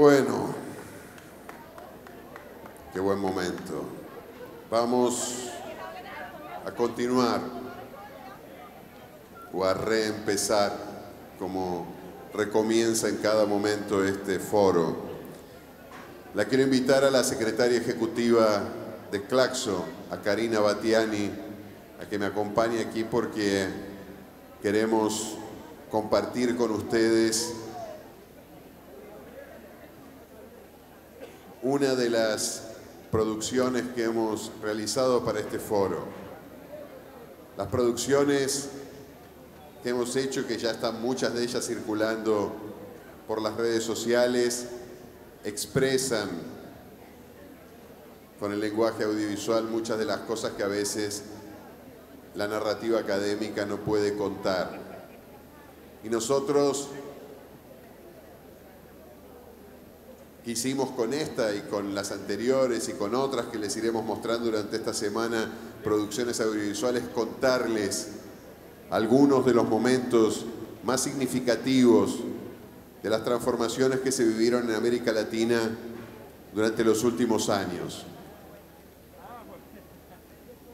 Bueno, qué buen momento. Vamos a continuar o a reempezar como recomienza en cada momento este foro. La quiero invitar a la secretaria ejecutiva de Claxo, a Karina Batiani, a que me acompañe aquí porque queremos compartir con ustedes una de las producciones que hemos realizado para este foro. Las producciones que hemos hecho, que ya están muchas de ellas circulando por las redes sociales, expresan con el lenguaje audiovisual muchas de las cosas que a veces la narrativa académica no puede contar. Y nosotros quisimos con esta y con las anteriores y con otras que les iremos mostrando durante esta semana, producciones audiovisuales, contarles algunos de los momentos más significativos de las transformaciones que se vivieron en América Latina durante los últimos años.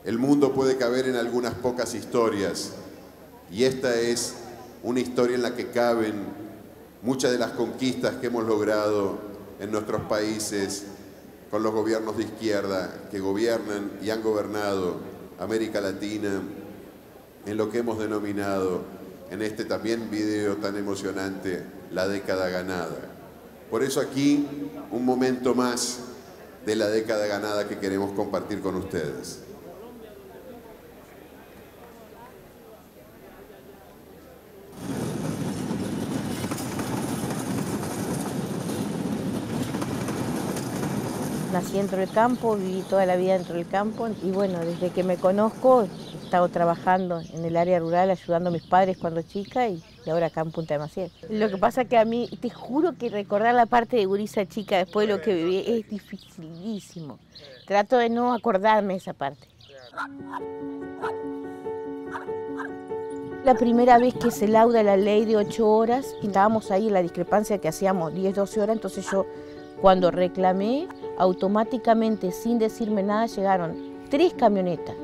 El mundo puede caber en algunas pocas historias y esta es una historia en la que caben muchas de las conquistas que hemos logrado en nuestros países con los gobiernos de izquierda que gobiernan y han gobernado América Latina en lo que hemos denominado en este también video tan emocionante la década ganada. Por eso aquí un momento más de la década ganada que queremos compartir con ustedes. Nací dentro del campo, viví toda la vida dentro del campo y bueno, desde que me conozco he estado trabajando en el área rural ayudando a mis padres cuando chica y, ahora acá en Punta de Maciel. Lo que pasa que a mí, te juro que recordar la parte de gurisa chica después de lo que viví es dificilísimo. Trato de no acordarme esa parte. La primera vez que se lauda la ley de ocho horas, estábamos ahí en la discrepancia que hacíamos 10, 12 horas, entonces yo cuando reclamé, automáticamente, sin decirme nada, llegaron tres camionetas,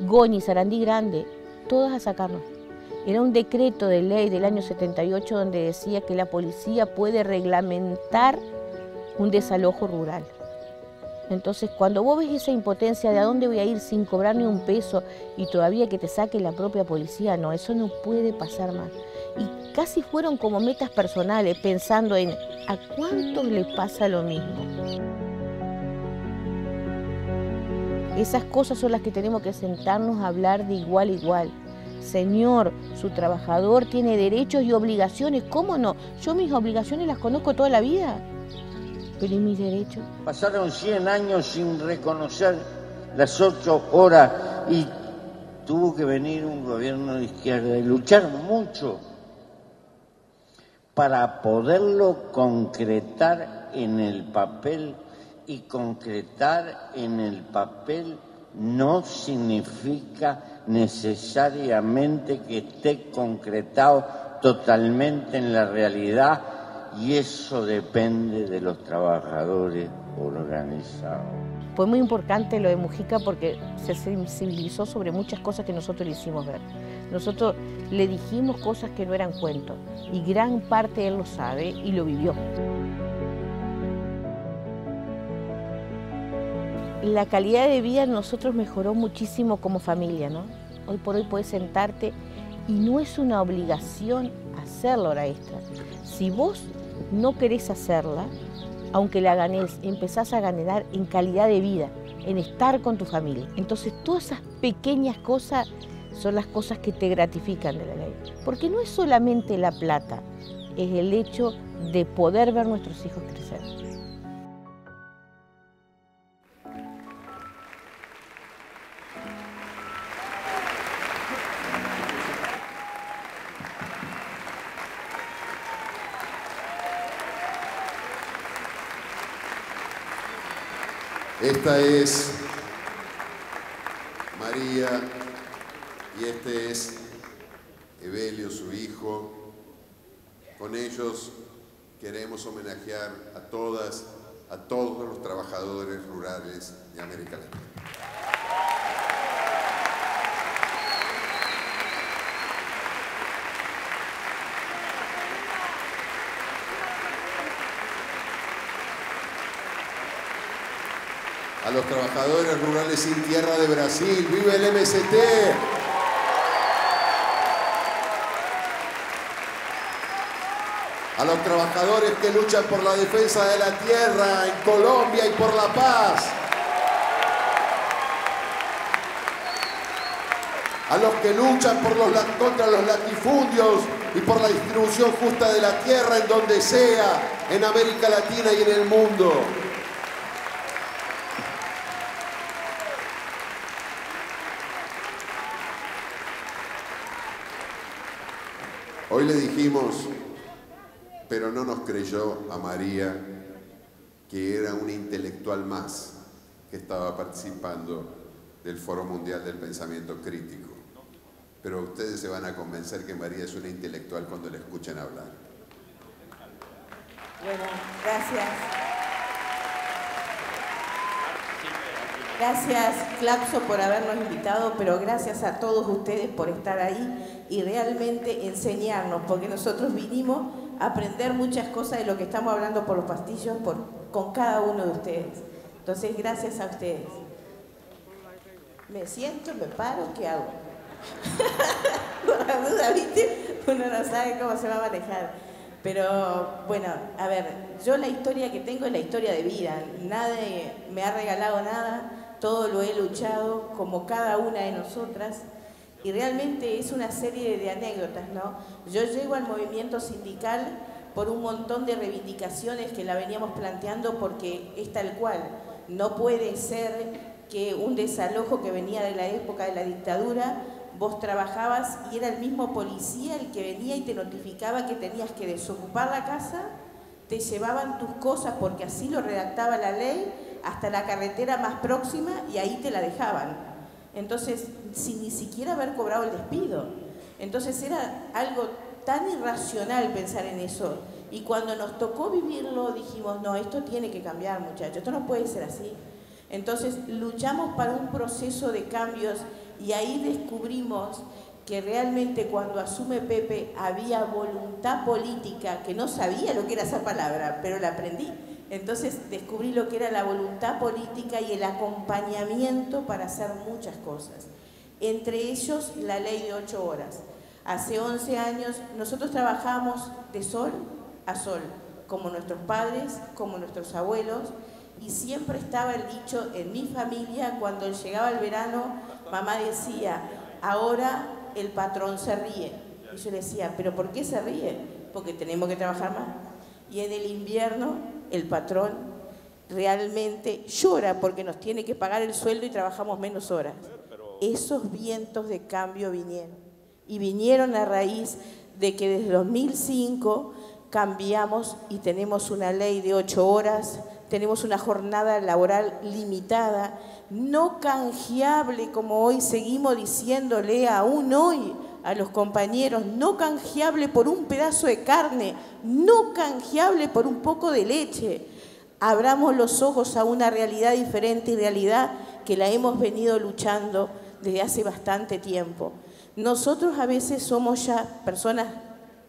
Goñi, Sarandí Grande, todas a sacarnos. Era un decreto de ley del año 78 donde decía que la policía puede reglamentar un desalojo rural. Entonces, cuando vos ves esa impotencia de a dónde voy a ir sin cobrar ni un peso y todavía que te saque la propia policía, no, eso no puede pasar más y casi fueron como metas personales, pensando en a cuántos les pasa lo mismo. Esas cosas son las que tenemos que sentarnos a hablar de igual a igual. Señor, su trabajador tiene derechos y obligaciones, ¿cómo no? Yo mis obligaciones las conozco toda la vida, pero ¿y mis derechos? Pasaron 100 años sin reconocer las ocho horas y tuvo que venir un gobierno de izquierda y luchar mucho para poderlo concretar en el papel y concretar en el papel no significa necesariamente que esté concretado totalmente en la realidad y eso depende de los trabajadores organizados. Fue muy importante lo de Mujica porque se sensibilizó sobre muchas cosas que nosotros le hicimos ver. Nosotros le dijimos cosas que no eran cuentos y gran parte él lo sabe y lo vivió. La calidad de vida nosotros mejoró muchísimo como familia, ¿no? Hoy por hoy puedes sentarte y no es una obligación hacerlo hora extra. Si vos no querés hacerla, aunque la ganes, empezás a ganar en calidad de vida, en estar con tu familia. Entonces todas esas pequeñas cosas son las cosas que te gratifican de la ley. Porque no es solamente la plata, es el hecho de poder ver nuestros hijos crecer. Esta es María y este es Evelio, su hijo. Con ellos queremos homenajear a todas, a todos los trabajadores rurales de América Latina. Los trabajadores rurales sin tierra de Brasil. ¡Vive el MST! A los trabajadores que luchan por la defensa de la tierra en Colombia y por la paz. A los que luchan contra los latifundios y por la distribución justa de la tierra en donde sea, en América Latina y en el mundo. Hoy le dijimos, pero no nos creyó a María que era un intelectual más que estaba participando del Foro Mundial del Pensamiento Crítico. Pero ustedes se van a convencer que María es una intelectual cuando la escuchen hablar. Bueno, gracias. Gracias, Clapso, por habernos invitado, pero gracias a todos ustedes por estar ahí y realmente enseñarnos, porque nosotros vinimos a aprender muchas cosas de lo que estamos hablando por los pastillos por, con cada uno de ustedes. Entonces, gracias a ustedes. Me siento, me paro, ¿qué hago? Por la duda, ¿viste? Uno no sabe cómo se va a manejar. Pero bueno, a ver, yo la historia que tengo es la historia de vida. Nadie me ha regalado nada todo lo he luchado como cada una de nosotras y realmente es una serie de anécdotas, ¿no? Yo llego al movimiento sindical por un montón de reivindicaciones que la veníamos planteando porque es tal cual. No puede ser que un desalojo que venía de la época de la dictadura, vos trabajabas y era el mismo policía el que venía y te notificaba que tenías que desocupar la casa, te llevaban tus cosas porque así lo redactaba la ley hasta la carretera más próxima y ahí te la dejaban. Entonces, sin ni siquiera haber cobrado el despido. Entonces era algo tan irracional pensar en eso. Y cuando nos tocó vivirlo dijimos, no, esto tiene que cambiar muchachos, esto no puede ser así. Entonces luchamos para un proceso de cambios y ahí descubrimos que realmente cuando asume Pepe había voluntad política, que no sabía lo que era esa palabra, pero la aprendí entonces descubrí lo que era la voluntad política y el acompañamiento para hacer muchas cosas. Entre ellos la ley de ocho horas. Hace 11 años nosotros trabajamos de sol a sol, como nuestros padres, como nuestros abuelos, y siempre estaba el dicho en mi familia, cuando llegaba el verano, mamá decía, ahora el patrón se ríe. Y yo le decía, ¿pero por qué se ríe? Porque tenemos que trabajar más. Y en el invierno el patrón realmente llora porque nos tiene que pagar el sueldo y trabajamos menos horas. Esos vientos de cambio vinieron. Y vinieron a raíz de que desde 2005 cambiamos y tenemos una ley de ocho horas, tenemos una jornada laboral limitada, no canjeable, como hoy seguimos diciéndole aún hoy a los compañeros, no canjeable por un pedazo de carne, no canjeable por un poco de leche. Abramos los ojos a una realidad diferente y realidad que la hemos venido luchando desde hace bastante tiempo. Nosotros a veces somos ya personas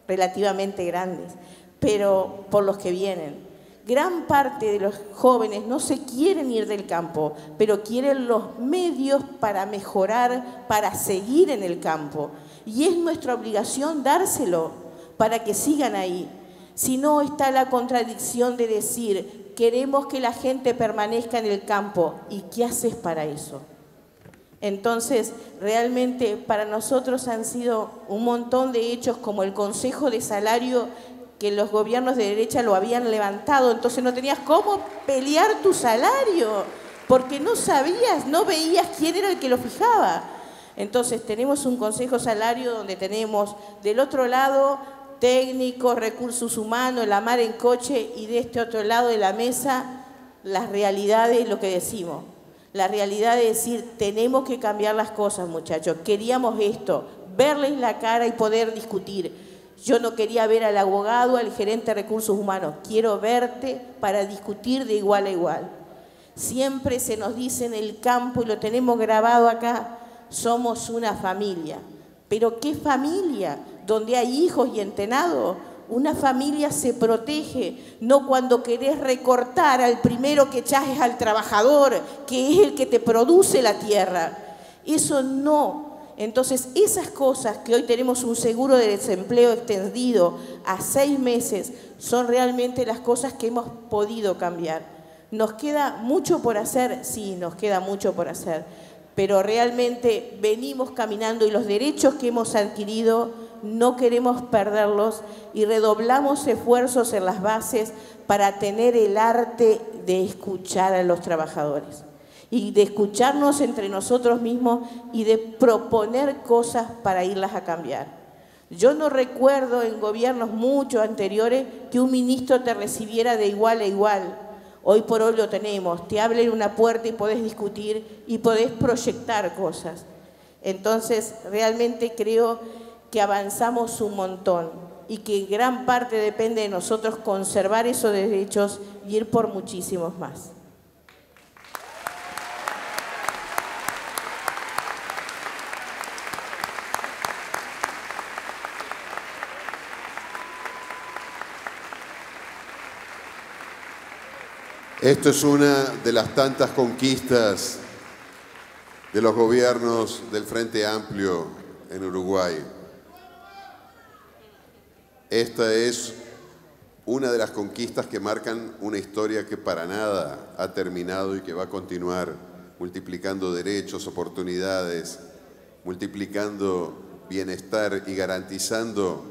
relativamente grandes, pero por los que vienen. Gran parte de los jóvenes no se quieren ir del campo, pero quieren los medios para mejorar, para seguir en el campo. Y es nuestra obligación dárselo para que sigan ahí. Si no está la contradicción de decir, queremos que la gente permanezca en el campo. ¿Y qué haces para eso? Entonces, realmente para nosotros han sido un montón de hechos como el Consejo de Salario que los gobiernos de derecha lo habían levantado, entonces no tenías cómo pelear tu salario, porque no sabías, no veías quién era el que lo fijaba. Entonces tenemos un consejo salario donde tenemos del otro lado técnicos, recursos humanos, la mar en coche y de este otro lado de la mesa las realidades, lo que decimos. La realidad de decir, tenemos que cambiar las cosas, muchachos. Queríamos esto, verles la cara y poder discutir. Yo no quería ver al abogado, al gerente de recursos humanos. Quiero verte para discutir de igual a igual. Siempre se nos dice en el campo, y lo tenemos grabado acá, somos una familia. Pero ¿qué familia? Donde hay hijos y entenados. Una familia se protege, no cuando querés recortar al primero que echas al trabajador, que es el que te produce la tierra. Eso no. Entonces, esas cosas que hoy tenemos un seguro de desempleo extendido a seis meses, son realmente las cosas que hemos podido cambiar. ¿Nos queda mucho por hacer? Sí, nos queda mucho por hacer pero realmente venimos caminando y los derechos que hemos adquirido no queremos perderlos y redoblamos esfuerzos en las bases para tener el arte de escuchar a los trabajadores y de escucharnos entre nosotros mismos y de proponer cosas para irlas a cambiar. Yo no recuerdo en gobiernos mucho anteriores que un ministro te recibiera de igual a igual Hoy por hoy lo tenemos, te abren una puerta y podés discutir y podés proyectar cosas. Entonces, realmente creo que avanzamos un montón y que gran parte depende de nosotros conservar esos derechos y ir por muchísimos más. Esto es una de las tantas conquistas de los gobiernos del Frente Amplio en Uruguay. Esta es una de las conquistas que marcan una historia que para nada ha terminado y que va a continuar multiplicando derechos, oportunidades, multiplicando bienestar y garantizando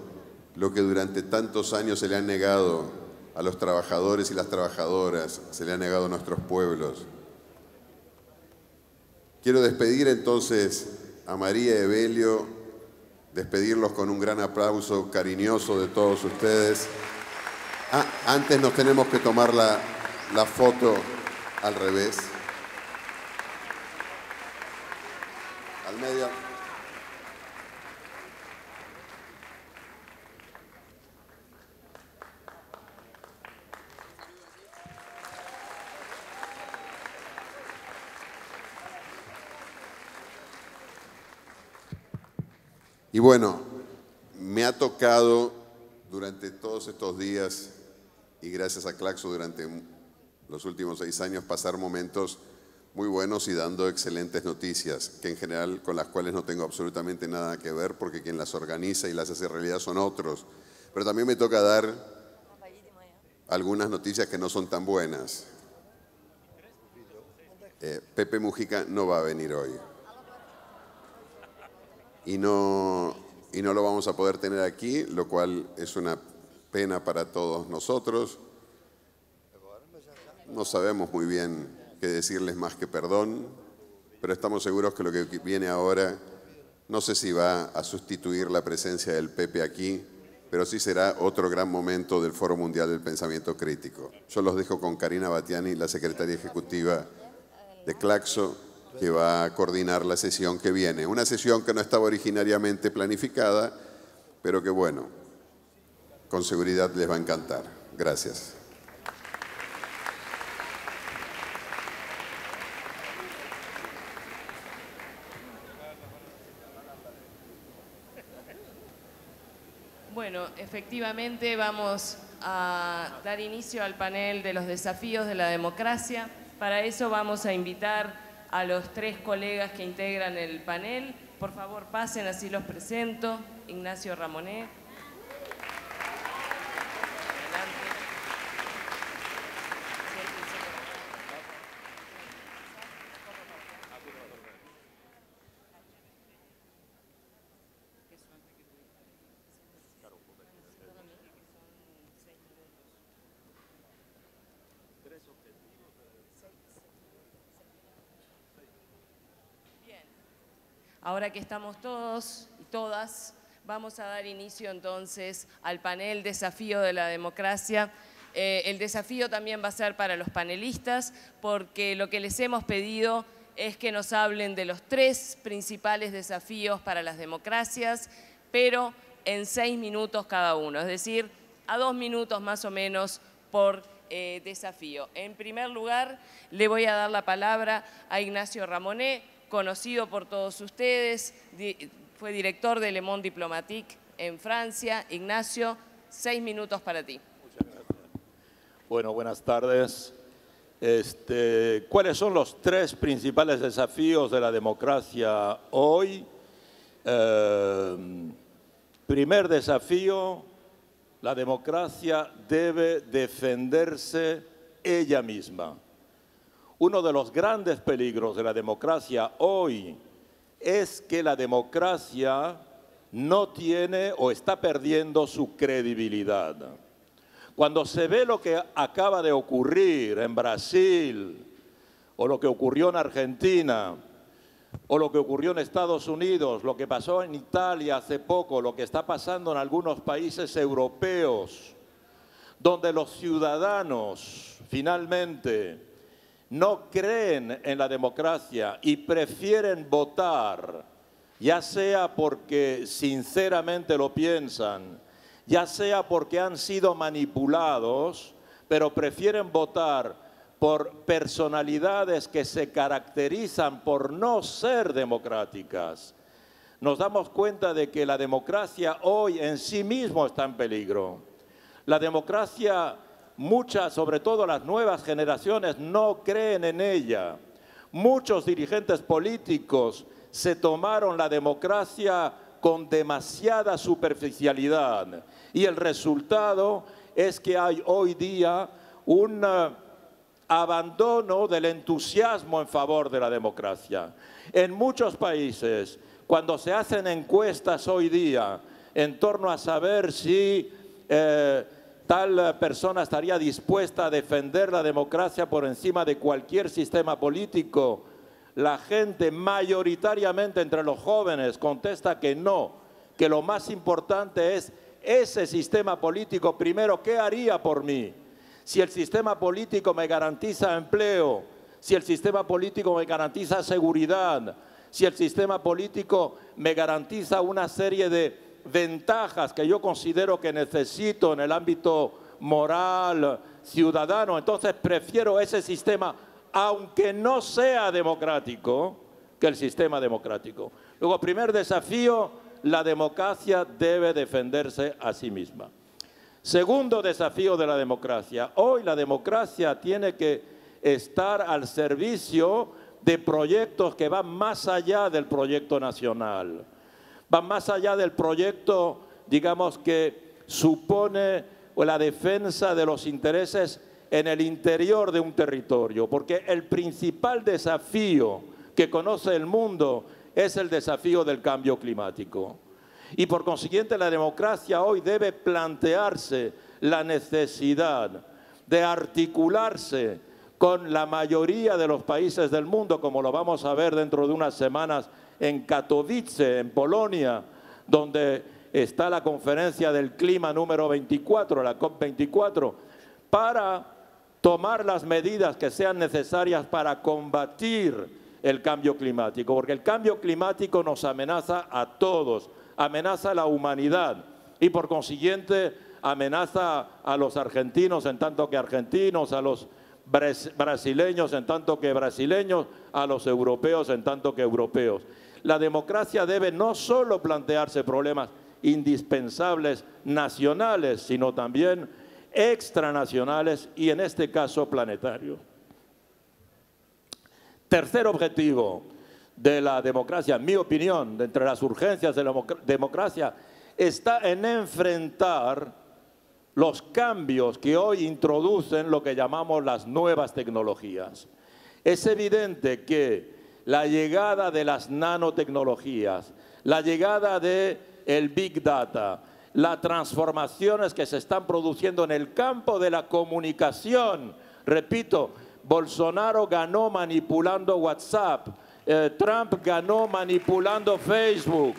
lo que durante tantos años se le han negado a los trabajadores y las trabajadoras, se le ha negado a nuestros pueblos. Quiero despedir entonces a María Evelio, despedirlos con un gran aplauso cariñoso de todos ustedes. Ah, antes nos tenemos que tomar la, la foto al revés. Al medio. Y bueno, me ha tocado durante todos estos días y gracias a Claxo durante los últimos seis años pasar momentos muy buenos y dando excelentes noticias, que en general con las cuales no tengo absolutamente nada que ver porque quien las organiza y las hace realidad son otros. Pero también me toca dar algunas noticias que no son tan buenas. Eh, Pepe Mujica no va a venir hoy y no, y no lo vamos a poder tener aquí, lo cual es una pena para todos nosotros. No sabemos muy bien qué decirles más que perdón, pero estamos seguros que lo que viene ahora no sé si va a sustituir la presencia del Pepe aquí, pero sí será otro gran momento del Foro Mundial del Pensamiento Crítico. Yo los dejo con Karina Batiani, la secretaria ejecutiva de Claxo, que va a coordinar la sesión que viene. Una sesión que no estaba originariamente planificada, pero que bueno, con seguridad les va a encantar. Gracias. Bueno, efectivamente vamos a dar inicio al panel de los desafíos de la democracia. Para eso vamos a invitar a los tres colegas que integran el panel. Por favor, pasen, así los presento. Ignacio Ramonet. Ahora que estamos todos y todas, vamos a dar inicio entonces al panel Desafío de la Democracia. Eh, el desafío también va a ser para los panelistas porque lo que les hemos pedido es que nos hablen de los tres principales desafíos para las democracias, pero en seis minutos cada uno, es decir, a dos minutos más o menos por eh, desafío. En primer lugar, le voy a dar la palabra a Ignacio Ramonet, conocido por todos ustedes, fue director de Le Monde Diplomatique en Francia. Ignacio, seis minutos para ti. Bueno, buenas tardes. Este, ¿Cuáles son los tres principales desafíos de la democracia hoy? Eh, primer desafío, la democracia debe defenderse ella misma. Uno de los grandes peligros de la democracia hoy es que la democracia no tiene o está perdiendo su credibilidad. Cuando se ve lo que acaba de ocurrir en Brasil o lo que ocurrió en Argentina, o lo que ocurrió en Estados Unidos, lo que pasó en Italia hace poco, lo que está pasando en algunos países europeos, donde los ciudadanos finalmente no creen en la democracia y prefieren votar, ya sea porque sinceramente lo piensan, ya sea porque han sido manipulados, pero prefieren votar por personalidades que se caracterizan por no ser democráticas, nos damos cuenta de que la democracia hoy en sí mismo está en peligro. La democracia, muchas, sobre todo las nuevas generaciones, no creen en ella. Muchos dirigentes políticos se tomaron la democracia con demasiada superficialidad y el resultado es que hay hoy día una abandono del entusiasmo en favor de la democracia. En muchos países, cuando se hacen encuestas hoy día en torno a saber si eh, tal persona estaría dispuesta a defender la democracia por encima de cualquier sistema político, la gente mayoritariamente entre los jóvenes contesta que no, que lo más importante es ese sistema político primero, ¿qué haría por mí? si el sistema político me garantiza empleo, si el sistema político me garantiza seguridad, si el sistema político me garantiza una serie de ventajas que yo considero que necesito en el ámbito moral, ciudadano, entonces prefiero ese sistema, aunque no sea democrático, que el sistema democrático. Luego, primer desafío, la democracia debe defenderse a sí misma. Segundo desafío de la democracia. Hoy la democracia tiene que estar al servicio de proyectos que van más allá del proyecto nacional, van más allá del proyecto, digamos, que supone la defensa de los intereses en el interior de un territorio, porque el principal desafío que conoce el mundo es el desafío del cambio climático. Y por consiguiente la democracia hoy debe plantearse la necesidad de articularse con la mayoría de los países del mundo, como lo vamos a ver dentro de unas semanas en Katowice, en Polonia, donde está la conferencia del clima número 24, la COP24, para tomar las medidas que sean necesarias para combatir el cambio climático, porque el cambio climático nos amenaza a todos, amenaza a la humanidad y por consiguiente amenaza a los argentinos en tanto que argentinos, a los brasileños en tanto que brasileños, a los europeos en tanto que europeos. La democracia debe no solo plantearse problemas indispensables nacionales, sino también extranacionales y en este caso planetarios. Tercer objetivo, de la democracia, en mi opinión, de entre las urgencias de la democracia, está en enfrentar los cambios que hoy introducen lo que llamamos las nuevas tecnologías. Es evidente que la llegada de las nanotecnologías, la llegada de el big data, las transformaciones que se están produciendo en el campo de la comunicación. Repito, Bolsonaro ganó manipulando WhatsApp, eh, Trump ganó manipulando Facebook.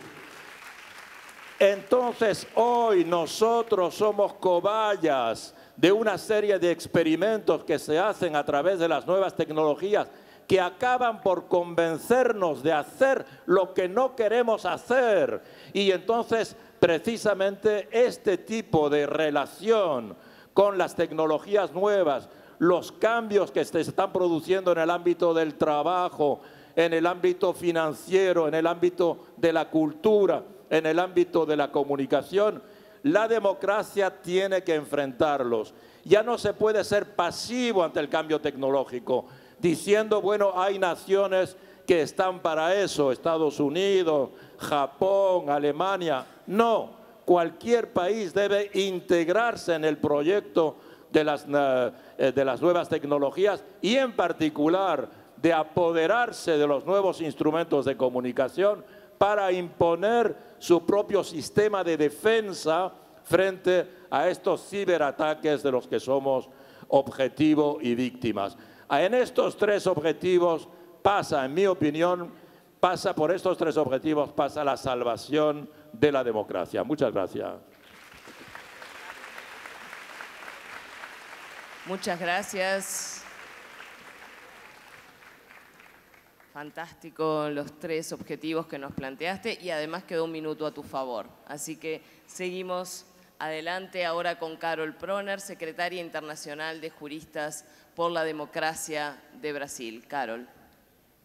Entonces hoy nosotros somos cobayas de una serie de experimentos que se hacen a través de las nuevas tecnologías que acaban por convencernos de hacer lo que no queremos hacer. Y entonces precisamente este tipo de relación con las tecnologías nuevas, los cambios que se están produciendo en el ámbito del trabajo, en el ámbito financiero, en el ámbito de la cultura, en el ámbito de la comunicación, la democracia tiene que enfrentarlos. Ya no se puede ser pasivo ante el cambio tecnológico, diciendo, bueno, hay naciones que están para eso, Estados Unidos, Japón, Alemania. No, cualquier país debe integrarse en el proyecto de las, eh, de las nuevas tecnologías y en particular de apoderarse de los nuevos instrumentos de comunicación para imponer su propio sistema de defensa frente a estos ciberataques de los que somos objetivo y víctimas. En estos tres objetivos pasa, en mi opinión, pasa por estos tres objetivos, pasa la salvación de la democracia. Muchas gracias. Muchas gracias. Fantástico los tres objetivos que nos planteaste y además quedó un minuto a tu favor. Así que seguimos adelante ahora con Carol Proner, secretaria internacional de Juristas por la Democracia de Brasil. Carol.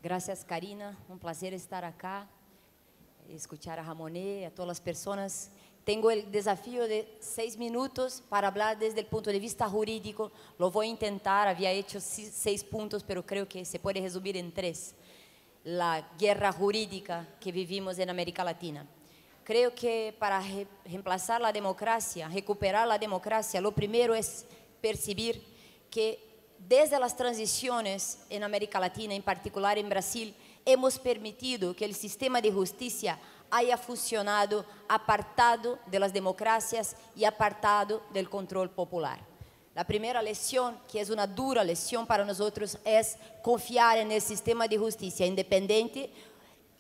Gracias, Karina. Un placer estar acá, escuchar a Ramonet, a todas las personas tengo el desafío de seis minutos para hablar desde el punto de vista jurídico. Lo voy a intentar, había hecho seis puntos, pero creo que se puede resumir en tres. La guerra jurídica que vivimos en América Latina. Creo que para reemplazar la democracia, recuperar la democracia, lo primero es percibir que desde las transiciones en América Latina, en particular en Brasil, hemos permitido que el sistema de justicia haya funcionado apartado de las democracias y apartado del control popular. La primera lección, que es una dura lección para nosotros, es confiar en el sistema de justicia independiente,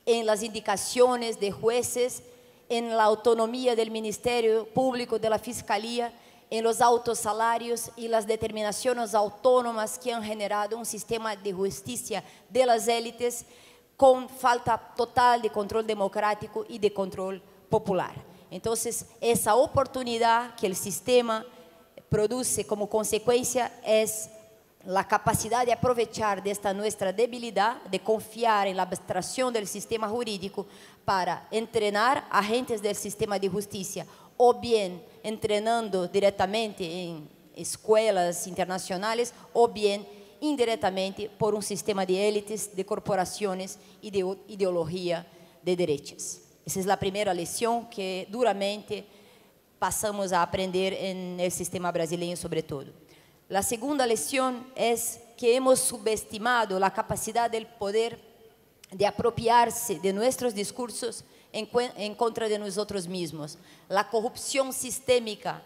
en las indicaciones de jueces, en la autonomía del Ministerio Público, de la Fiscalía, en los altos salarios y las determinaciones autónomas que han generado un sistema de justicia de las élites con falta total de control democrático y de control popular. Entonces, esa oportunidad que el sistema produce como consecuencia es la capacidad de aprovechar de esta nuestra debilidad, de confiar en la abstracción del sistema jurídico para entrenar agentes del sistema de justicia, o bien entrenando directamente en escuelas internacionales, o bien indiretamente por um sistema de élites, de corporações e de ideologia de derechas. Essa é a primeira lição que duramente passamos a aprender no sistema brasileiro, sobretudo. A segunda lição é que hemos subestimado a capacidade do poder de apropriar-se de nossos discursos en, contra de nosotros mesmos. A corrupção sistémica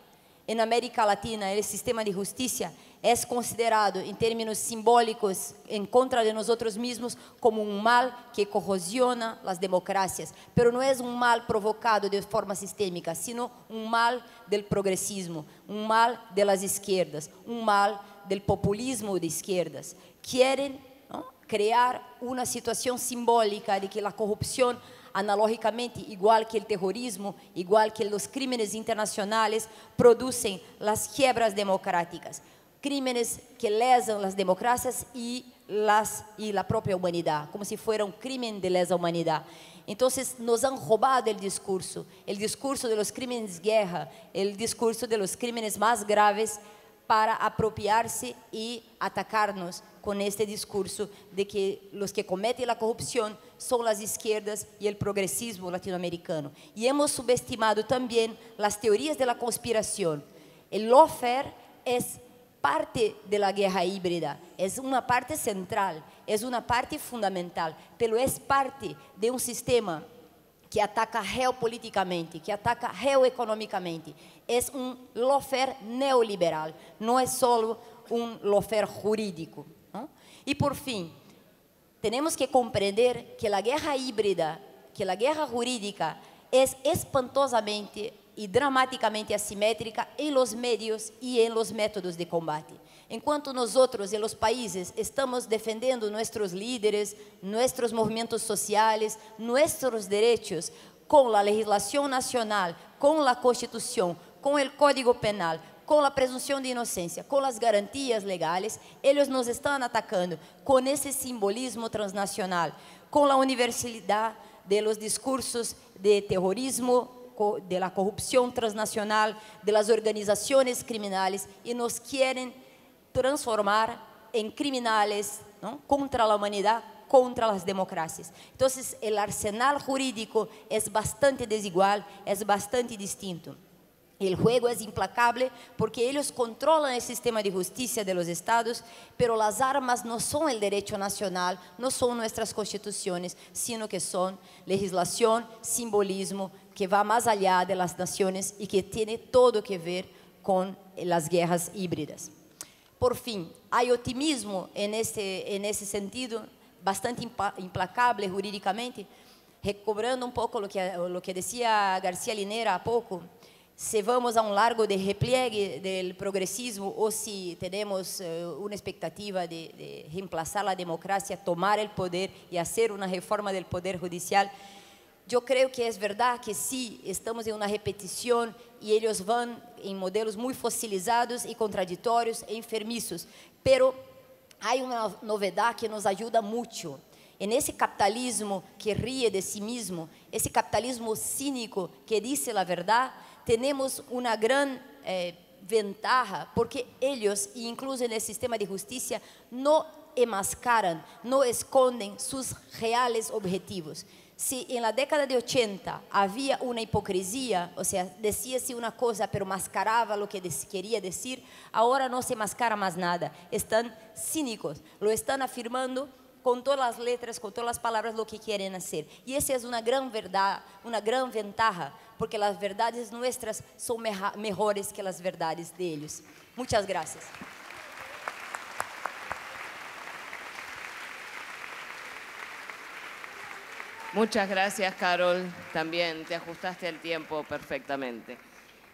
em América Latina, o sistema de justiça, é considerado em termos simbólicos em contra de nosotros mesmos, como um mal que corrosiona as democracias, Mas não é um mal provocado de forma sistémica, sino um mal do progresismo, um mal das esquerdas, izquierdas, mal do populismo de izquierdas. Querem ¿no? criar uma situação simbólica de que a corrupção analógicamente, igual que o terrorismo, igual que os crímenes internacionais, produzem as quebras democráticas crímenes que lesam as democracias e las e a própria humanidade, como se fosse um crime de lesa humanidade. Então, nos han roubado o discurso, o discurso de los crímenes de guerra, o discurso de los crímenes mais graves para apropriar-se e atacar-nos com este discurso de que os que cometem a corrupção são as esquerdas e o progressismo latino-americano. E hemos subestimado também as teorias da conspiração. O lawfare é parte de la guerra híbrida, es una parte central, es una parte fundamental, pero es parte de un sistema que ataca geopolíticamente, que ataca geoeconomicamente. Es un lawfare neoliberal, no es solo un lawfare jurídico. Y por fin, tenemos que comprender que la guerra híbrida, que la guerra jurídica es espantosamente e dramaticamente assimétrica em los medios e em los métodos de combate. Enquanto nós outros los países estamos defendendo nossos líderes, nossos movimentos sociais, nossos direitos com a legislação nacional, com a Constituição, com o Código Penal, com a presunção de inocência, com as garantias legais, eles nos estão atacando com esse simbolismo transnacional, com a universalidade de los discursos de terrorismo, de la corrupção transnacional, de las organizações criminais e nos querem transformar em criminales contra a humanidade, contra as democracias. Então, o arsenal jurídico é bastante desigual, é bastante distinto. El juego es implacable porque ellos controlan el sistema de justicia de los estados, pero las armas no son el derecho nacional, no son nuestras constituciones, sino que son legislación, simbolismo, que va más allá de las naciones y que tiene todo que ver con las guerras híbridas. Por fin, hay optimismo en ese sentido, bastante implacable jurídicamente, recobrando un poco lo que, lo que decía García Linera a poco se vamos a um largo de repliegue do progressismo ou se temos uh, uma expectativa de, de reemplazar a democracia, tomar o poder e fazer uma reforma do poder judicial. Eu creio que é verdade que sim, estamos em uma repetição e eles vão em modelos muito fossilizados e contraditórios e enfermiços. Pero há uma novidade que nos ajuda muito. E nesse capitalismo que ríe de si mesmo, esse capitalismo cínico que diz a verdade, tenemos uma grande eh, ventaja porque eles incluso no sistema de justiça, não emascaram, não esconden seus reales objetivos. se em la década de 80 uma hipocrisia ou seja sea, decíase uma coisa, mas mascaraba o que queria dizer agora não se mascara mais nada. estão cínicos, lo estão afirmando com todas as letras, com todas as palavras o que querem fazer. E essa é uma grande verdade, uma grande vantagem porque as verdades nossas são melhores que as verdades deles. Muitas graças. Muchas gracias, Carol. También te ajustaste al tiempo perfectamente.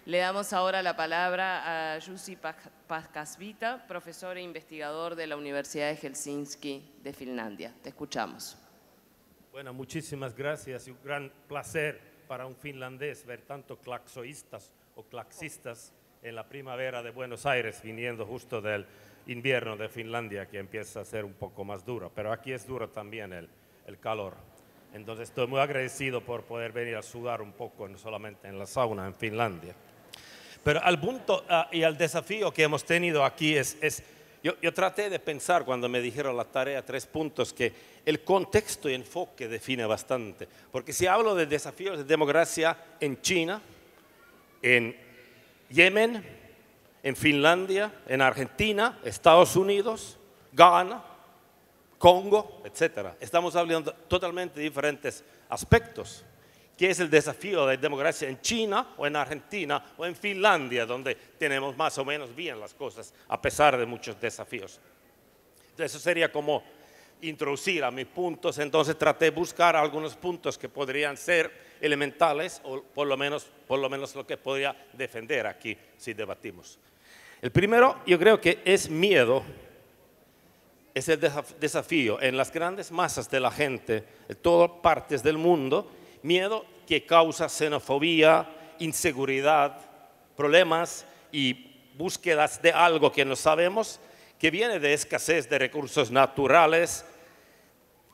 Le damos ahora la palabra a Jussi Paskasvita, profesor e investigador de la Universidad de Helsinki de Finlandia. Te escuchamos. Bueno, muchísimas gracias y un gran placer para un finlandés ver tanto claxoístas o claxistas en la primavera de Buenos Aires, viniendo justo del invierno de Finlandia, que empieza a ser un poco más duro. Pero aquí es duro también el, el calor. Entonces estoy muy agradecido por poder venir a sudar un poco, no solamente en la sauna en Finlandia. Pero al punto uh, y al desafío que hemos tenido aquí es, es yo, traté de pensar cuando me dijeron la tarea tres puntos que el contexto y enfoque define bastante. Porque si hablo de desafíos de democracia en China, en Yemen, en Finlandia, en Argentina, Estados Unidos, Ghana, Congo, etc. Estamos hablando totalmente diferentes aspectos que es el desafío de democracia en China o en Argentina o en Finlandia, donde tenemos más o menos bien las cosas, a pesar de muchos desafíos. Eso sería como introducir a mis puntos, entonces traté de buscar algunos puntos que podrían ser elementales o por lo menos, por lo, menos lo que podría defender aquí si debatimos. El primero, yo creo que es miedo, es el desafío en las grandes masas de la gente, de todas partes del mundo, miedo que causa xenofobia, inseguridad, problemas y búsquedas de algo que no sabemos, que viene de escasez de recursos naturales,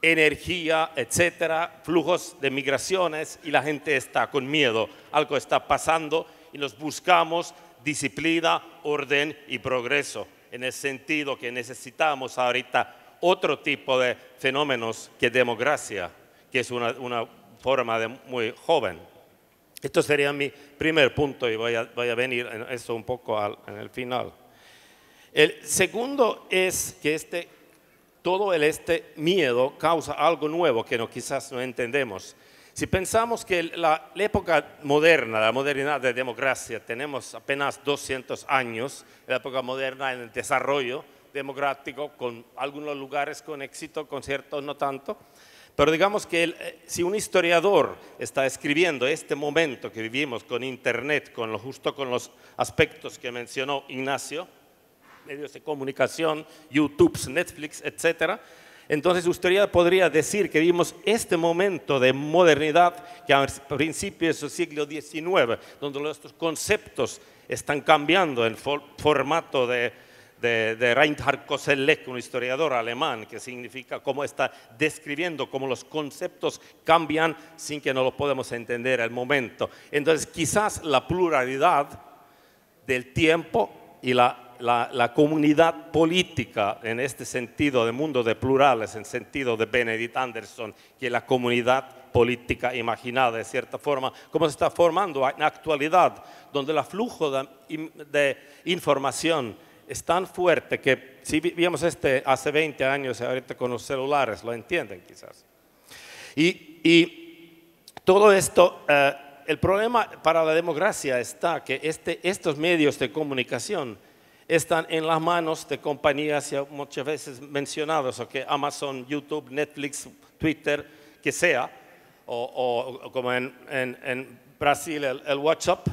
energía, etcétera, flujos de migraciones y la gente está con miedo. Algo está pasando y nos buscamos disciplina, orden y progreso. En el sentido que necesitamos ahorita otro tipo de fenómenos que democracia, que es una, una forma de muy joven. Esto sería mi primer punto y voy a, voy a venir en eso un poco al, en el final. El segundo es que este, todo el este miedo causa algo nuevo que no, quizás no entendemos. Si pensamos que la, la, época moderna, la modernidad de democracia, tenemos apenas 200 años, la época moderna en el desarrollo democrático, con algunos lugares con éxito, con ciertos no tanto, pero digamos que eh, si un historiador está escribiendo este momento que vivimos con Internet, con lo justo con los aspectos que mencionó Ignacio, medios de comunicación, YouTube, Netflix, etc., Entonces usted podría decir que vimos este momento de modernidad que a principios del siglo XIX, donde nuestros conceptos están cambiando en formato de, de, Reinhard Koselleck, un historiador alemán, que significa cómo está describiendo cómo los conceptos cambian sin que no lo podemos entender al momento. Entonces quizás la pluralidad del tiempo y la comunidad política en este sentido de mundo de plurales, en sentido de Benedict Anderson, que la comunidad política imaginada de cierta forma, como se está formando en la actualidad, donde el flujo de, información es tan fuerte que si vimos este hace 20 años, ahorita con los celulares, lo entienden quizás. Y, todo esto, eh, el problema para la democracia está que este, estos medios de comunicación están en las manos de compañías ya muchas veces mencionadas, o que Amazon, YouTube, Netflix, Twitter, que sea, o, como en, Brasil el, WhatsApp.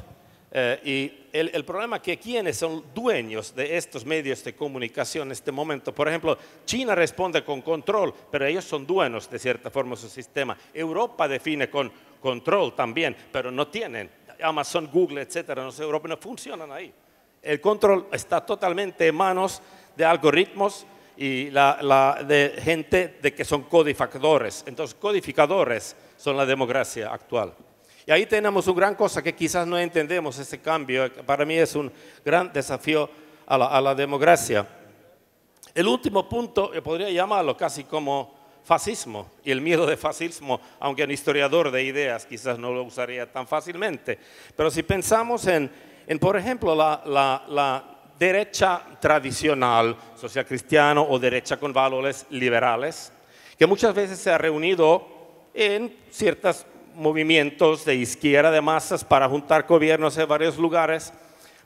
Eh, y el, el, problema que quienes son dueños de estos medios de comunicación en este momento, por ejemplo, China responde con control, pero ellos son dueños de cierta forma su sistema. Europa define con control también, pero no tienen. Amazon, Google, etcétera, no Europa no funcionan ahí. El control está totalmente en manos de algoritmos y de gente de que son codificadores. Entonces, codificadores son la democracia actual. Y ahí tenemos una gran cosa que quizás no entendemos, ese cambio. Para mí es un gran desafío a la, democracia. El último punto, podría llamarlo casi como fascismo y el miedo de fascismo, aunque un historiador de ideas quizás no lo usaría tan fácilmente. Pero si pensamos en por ejemplo, la, derecha tradicional, social cristiano o derecha con valores liberales, que muchas veces se ha reunido en ciertos movimientos de izquierda de masas para juntar gobiernos en varios lugares,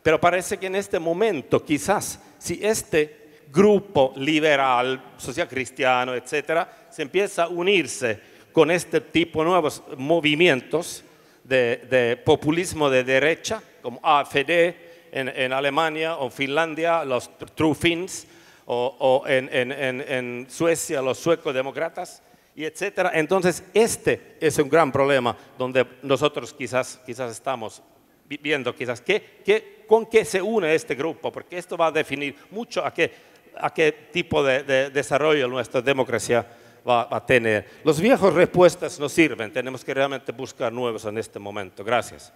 pero parece que en este momento, quizás, si este grupo liberal, social cristiano, etcétera, se empieza a unirse con este tipo de nuevos movimientos de populismo de derecha, como AFD en, Alemania o Finlandia, los True Finns, o, en, Suecia los suecos demócratas, y etcétera. Entonces, este es un gran problema donde nosotros quizás, quizás estamos viendo quizás qué, con qué se une este grupo, porque esto va a definir mucho a qué, a qué tipo de, desarrollo nuestra democracia va, va, a tener. Los viejos respuestas no sirven, tenemos que realmente buscar nuevos en este momento. Gracias.